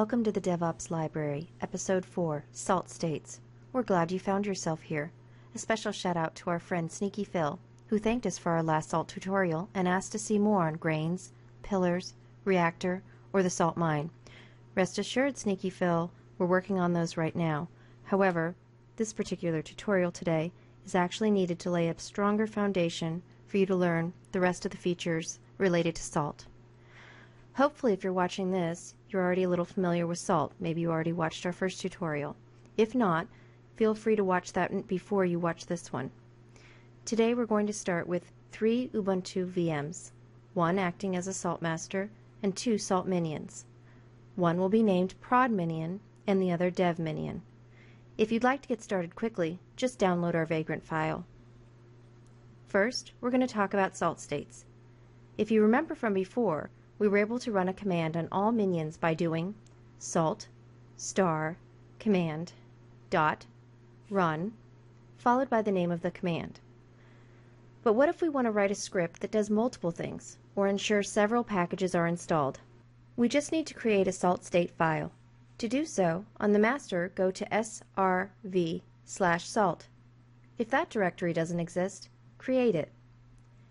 Welcome to the DevOps Library, Episode 4 Salt States. We're glad you found yourself here. A special shout out to our friend Sneaky Phil, who thanked us for our last salt tutorial and asked to see more on grains, pillars, reactor, or the salt mine. Rest assured, Sneaky Phil, we're working on those right now. However, this particular tutorial today is actually needed to lay a stronger foundation for you to learn the rest of the features related to salt. Hopefully, if you're watching this, you're already a little familiar with salt. Maybe you already watched our first tutorial. If not, feel free to watch that before you watch this one. Today we're going to start with three Ubuntu VMs, one acting as a salt master and two salt minions. One will be named prod minion and the other dev minion. If you'd like to get started quickly, just download our Vagrant file. First, we're going to talk about salt states. If you remember from before, we were able to run a command on all minions by doing salt star command dot run followed by the name of the command. But what if we want to write a script that does multiple things or ensure several packages are installed? We just need to create a salt state file. To do so, on the master, go to srv slash salt. If that directory doesn't exist, create it.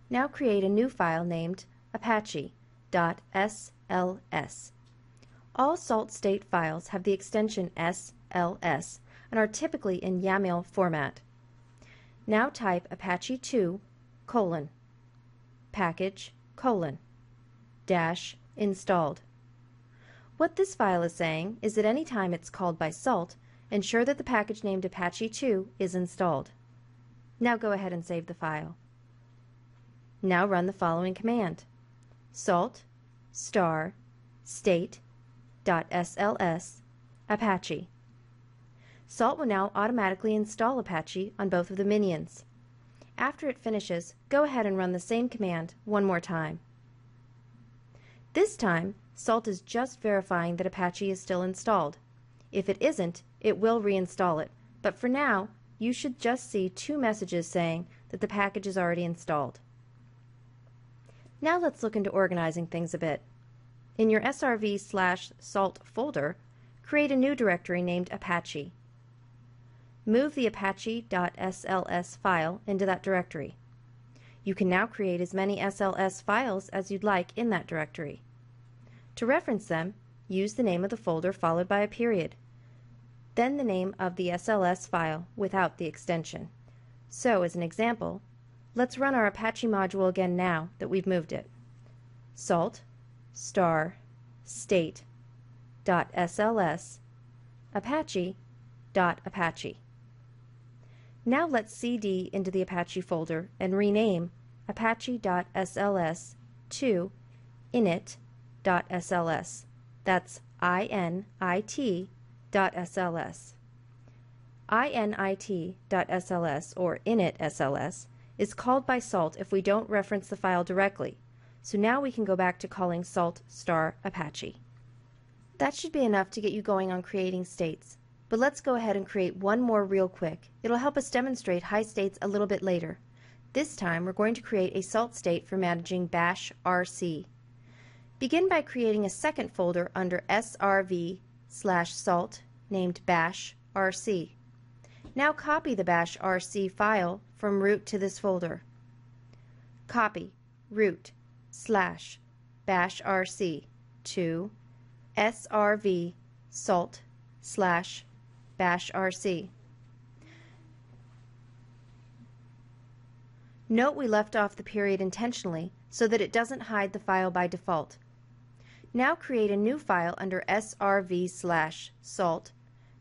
Now create a new file named apache .sls. All salt state files have the extension SLS and are typically in YAML format. Now type apache2 colon package colon dash installed. What this file is saying is that any time it's called by salt, ensure that the package named apache2 is installed. Now go ahead and save the file. Now run the following command salt star state .sls Apache. Salt will now automatically install Apache on both of the minions. After it finishes, go ahead and run the same command one more time. This time, Salt is just verifying that Apache is still installed. If it isn't, it will reinstall it, but for now, you should just see two messages saying that the package is already installed. Now let's look into organizing things a bit. In your srv slash salt folder, create a new directory named Apache. Move the apache.sls file into that directory. You can now create as many SLS files as you'd like in that directory. To reference them, use the name of the folder followed by a period, then the name of the SLS file without the extension. So, as an example, Let's run our Apache module again now that we've moved it. Salt star state dot sls apache dot apache. Now let's cd into the Apache folder and rename apache.sls to init.sls. That's init init.sls. init.sls or init.sls is called by salt if we don't reference the file directly. So now we can go back to calling salt star apache. That should be enough to get you going on creating states. But let's go ahead and create one more real quick. It'll help us demonstrate high states a little bit later. This time we're going to create a salt state for managing bash rc. Begin by creating a second folder under srv slash salt named bash rc. Now copy the bash rc file from root to this folder. Copy root slash bash rc to srv salt slash bash rc. Note we left off the period intentionally so that it doesn't hide the file by default. Now create a new file under srv slash salt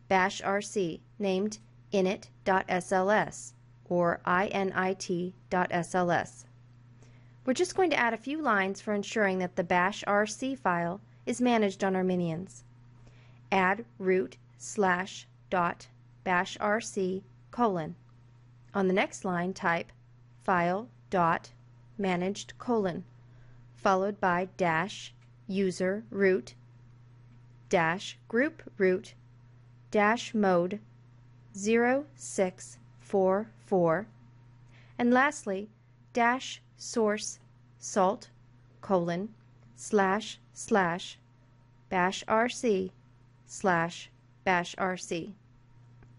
bash rc named init.sls or init.sls. We're just going to add a few lines for ensuring that the bash rc file is managed on our minions. Add root slash dot bash rc colon. On the next line type file dot managed colon followed by dash user root dash group root dash mode 0644 and lastly dash source salt colon slash slash bash rc slash bashrc.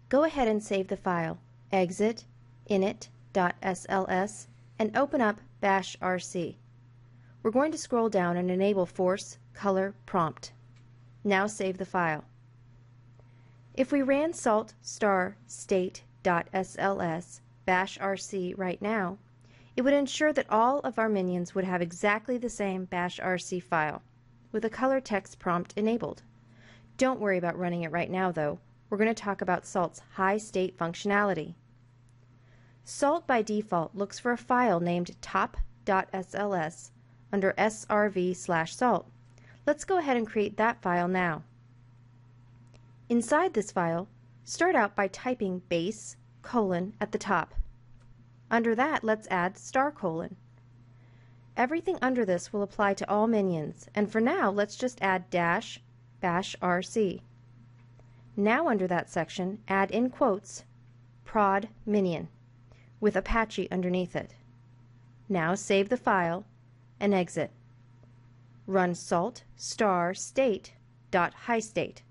Go ahead and save the file, exit init.sls, and open up bashrc. We're going to scroll down and enable force color prompt. Now save the file. If we ran salt star state.sls bashrc right now, it would ensure that all of our minions would have exactly the same bashrc file, with a color text prompt enabled. Don't worry about running it right now, though. We're going to talk about SALT's high state functionality. SALT by default looks for a file named top.sls under srv slash salt. Let's go ahead and create that file now. Inside this file, start out by typing base colon at the top. Under that, let's add star colon. Everything under this will apply to all minions, and for now, let's just add dash bash rc. Now under that section, add in quotes prod minion with Apache underneath it. Now save the file and exit. Run salt star state dot high state.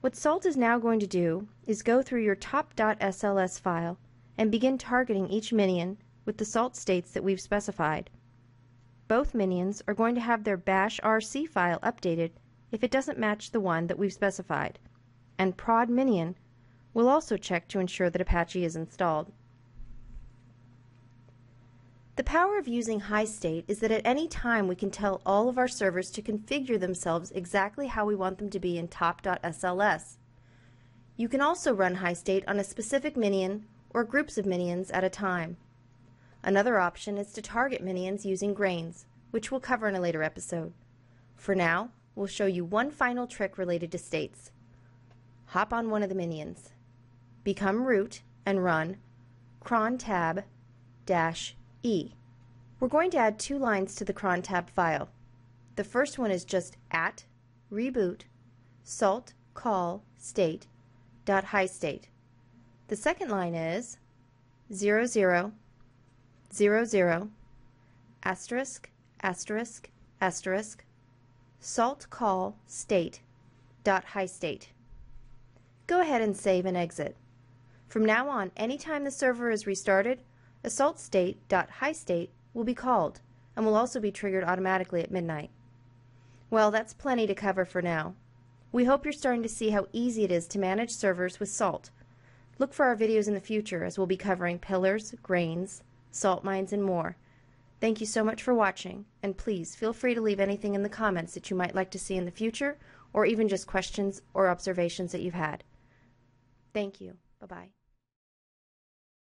What salt is now going to do is go through your top.sls file and begin targeting each minion with the salt states that we've specified. Both minions are going to have their bash rc file updated if it doesn't match the one that we've specified, and prod minion will also check to ensure that Apache is installed. The power of using high state is that at any time we can tell all of our servers to configure themselves exactly how we want them to be in top.sls. You can also run high state on a specific minion or groups of minions at a time. Another option is to target minions using grains, which we'll cover in a later episode. For now, we'll show you one final trick related to states. Hop on one of the minions. Become root and run cron tab dash e. We're going to add two lines to the cron tab file. The first one is just at reboot salt call state dot high state. The second line is 00, 00, 0, asterisk, asterisk, asterisk, salt call state dot high state. Go ahead and save and exit. From now on, anytime the server is restarted, a salt state dot high state will be called and will also be triggered automatically at midnight. Well, that's plenty to cover for now. We hope you're starting to see how easy it is to manage servers with SALT Look for our videos in the future as we'll be covering pillars, grains, salt mines, and more. Thank you so much for watching, and please feel free to leave anything in the comments that you might like to see in the future, or even just questions or observations that you've had. Thank you. Bye-bye.